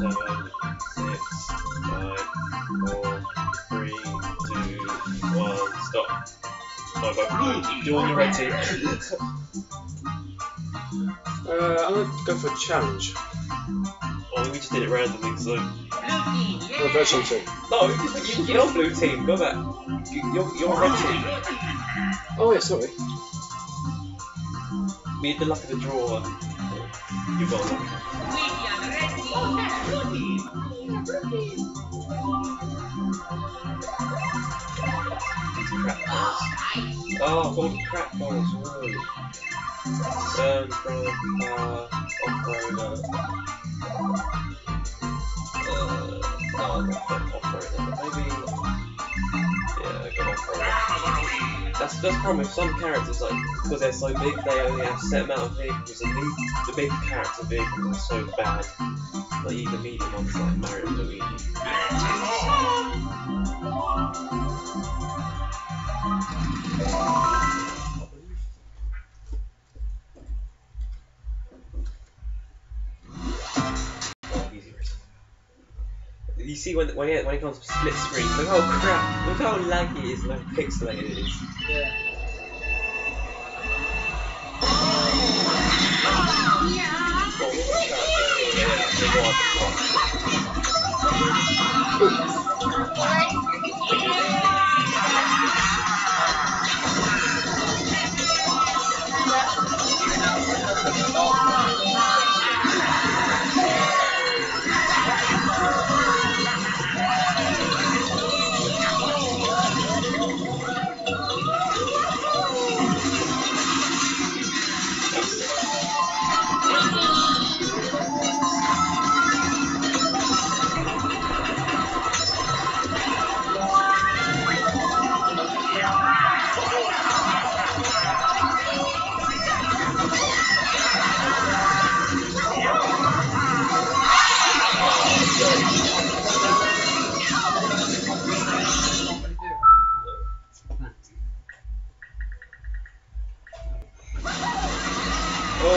seven, six, five, four, three, two, one, stop. Bye bye. Do on your red team. Uh, I'm gonna go for a challenge. oh, we just did it randomly, so. Oh, virtual team. No, you just, you, you're blue team, go back. You, you're, you're red team. Oh yeah, sorry. We had the luck of the draw. and You got lucky. Oh, all the crap balls. Whoa. Turn from uh, off-roader. Uh, no, off-roader, That's that's the problem with some characters, like because they're so big, they only have a set amount of vehicles, and the, big character vehicles are so bad. Like even medium ones like Mario and Luigi. Oh, You see when when it, when it comes to split screen, look how crap, look how laggy it is, and how pixelated it is. Yeah. Oh,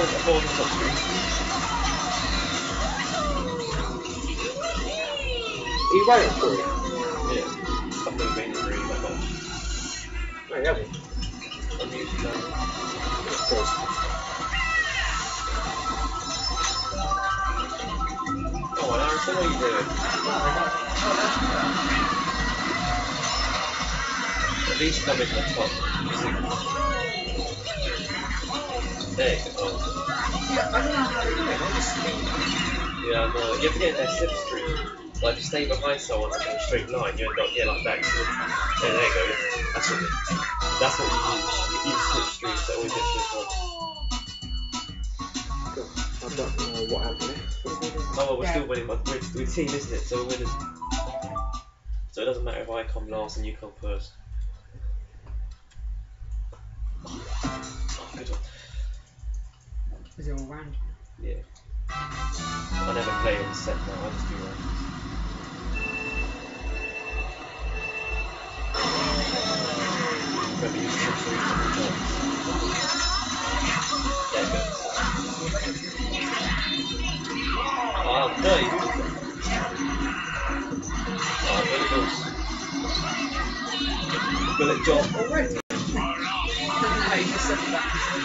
was screen. Are you waiting for it? Yeah. Never that much. No, you haven't. I'm usually done. Of course. Oh, and Harrison, what you doing? At least come in the top. You go. Yeah, I know. Uh, you have to get that slipstream. Like, if you stay behind someone in a straight line, you end up getting like back to Yeah, there you go. That's what, that's what you use. You use slipstream to always get straight line. Cool. I don't know what happened there. Oh, well, we're still winning. We're, we're team, isn't it? So we're winning. So it doesn't matter if I come last and you come first. Is it all round? Yeah. I never play on set now, I just do rounds. Remember, you should three different times. There it goes. No, you there it goes. Bullet John. Already?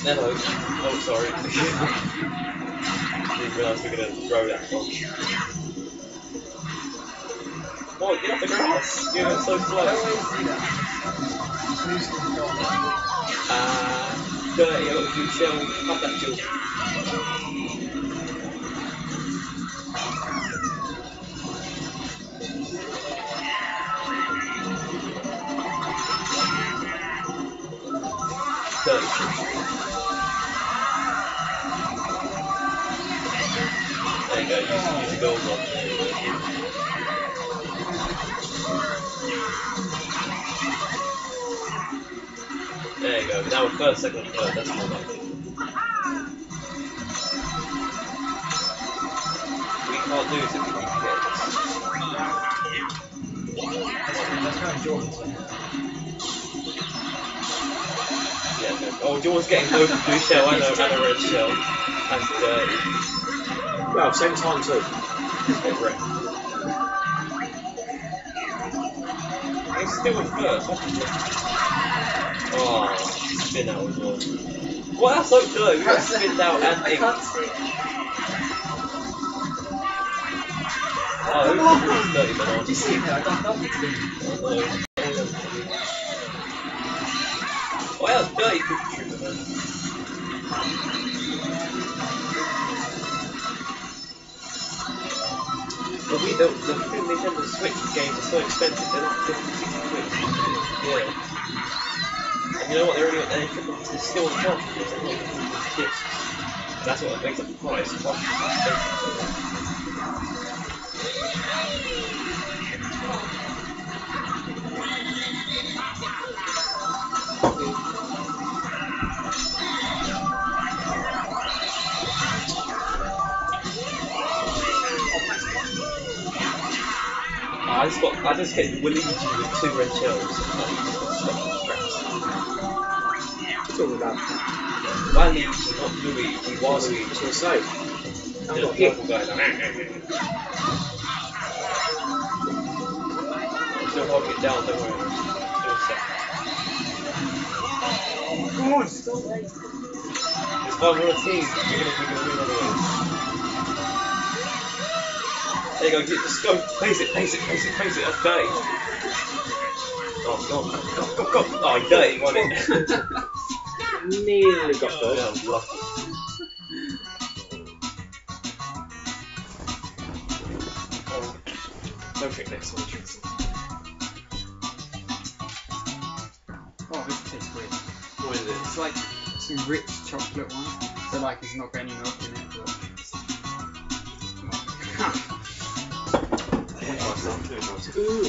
Hello. Oh, sorry. Didn't realise we were going to throw that one. Oh, get off the grass! You're so I slow. always do that. Who's the dog? Uh, dirty, I've got to do chill. Have that chill. There you got used to goes up. There you go. Now with first, second, third, oh, that's more likely. We can't do it if we need get this. Yeah, no. Oh, Jordan's getting both blue shell and a, and a red shell. That's dirty. Well, same time too. He's still in first. What fuck? Oh, spin out as well. Well, that's so good. We got spinned out and I can't see. Oh, who's who's dirty man? Did you see me? I got nothing to do. Oh, no. Was we don't, the freaking Nintendo Switch games are so expensive, they're not 50, 60 quid. Yeah. And you know what, they're only, they're, they're still on cartridges, they're not discs. That's what makes up the price, are expensive. I just got, I just hit Luigi with two red shells. and he just got stuck in traps. Talking about. Not Luigi, I was Waluigi. going to say. I'm The not purple guy. like, Still holding it down, don't worry. Still set. Come on, still late. It's fine, we're a team. We're gonna, we're gonna win anyway. There you go, get- just go, pace it, pace it, pace it, pace it, that's dirty. Oh, go on, go, go, go. Oh, he dirty, won it. Nearly got Oh, first. yeah, I'm lucky. Oh, don't drink next one, drink some. Oh, this tastes weird. What is it? It's like some rich chocolate one. So like there's not got any milk in it, but Ooh.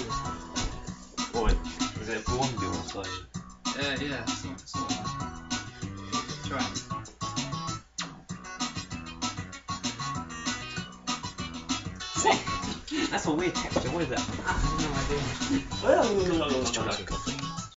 What? Is it blondie or something? Yeah, yeah, sort, sort of. Try it. That's a weird texture, what is that? I have no idea. Well,